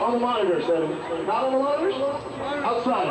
On the monitors, seven. Not on the monitors? Outside.